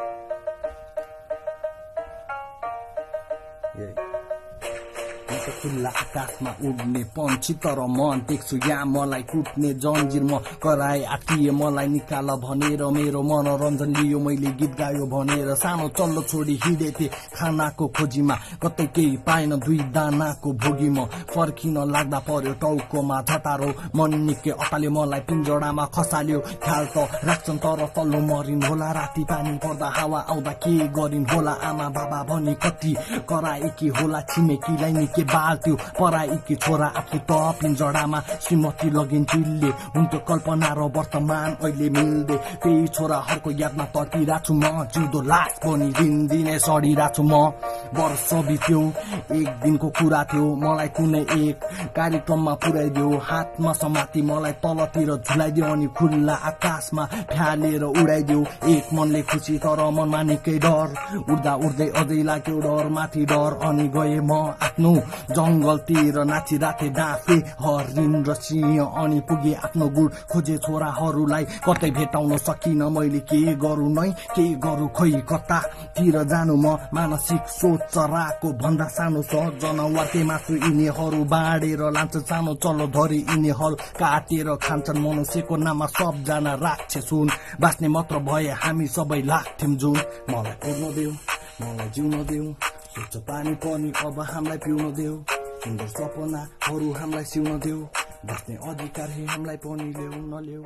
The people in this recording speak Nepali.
Thank you. म त खुल्ला आकाशमा उड्ने पन्छी तर मन देख्छु यहाँ मलाई कुट्ने जन्जिर म कराए आटिए मलाई निकाल भनेर मेरो मनोरञ्जन लियो मैले गीत गायो भनेर सानो चल्लो छोडी हिँडेथे खानाको खोजीमा। कतै केही पाएन दुई दानाको भोगी म फर्किन लाग्दा पर्यो टाउकोमा झटारो मन निकै अताले मलाई पिन्जडामा खसाल्यो। ख्याल त राख्छन् तर तल्लो मरिन् होला राति पानी पर्दा हावा आउँदा के गरिन् होला आमा बाबा भनी कति कराए कि होला छिमेकीलाई निकै बाल्थ्यो पराएकी छोरा आफू त पिन्जडामा श्रीमती लगिन् चिल्ले हुन्थ्यो कल्पना र वर्तमान अहिले मिल्दे। त्यही छोराहरूको यादमा तर्किरहेको छु म जिउँदो लास पनि दिनदिनै सडिरहेको छु म। वर्ष बित्यो एक दिनको कुरा थियो मलाई कुनै एक कार्यक्रममा पुर्याइदियो हातमा समाति मलाई तलतिर झुलाइदियो अनि खुल्ला आकाशमा फ्यालेर उडाइदियो। एक मनले खुसी तर मनमा निकै डर। उड्दा उड्दै अझै लाग्यो डर माथि डर। अनि गए म आफ्नो जङ्गलतिर नाचिराथे डाँफे हरिण र सिंह। अनि पुगे आफ्नो गुड खोजे छोराहरूलाई। कतै भेटाउन सकिन मैले के गरौँ नै के गरौँ खोइ कतातिर जानु म मानसिक सोच चराको भन्दा सानो छ जनावरकै मासु यिनीहरू बाँडेर लान्छ सानो चलो धरी यिनीहरू काटेर खान्छन्। मनुष्यको नाममा सबजना राक्षस हुन् बाँच्ने मात्र भए हामी सबै लाग्थ्यौँ जुन। मलाई उड्न देऊ मलाई जिउन देऊ। स्वच्छ पानी पनि अब हामीलाई पिउन देऊ। सुन्दर सपनाहरू हामीलाई सिउन देऊ। बस्ने अधिकार हे हामीलाई पनि ल्याउ नल्याउ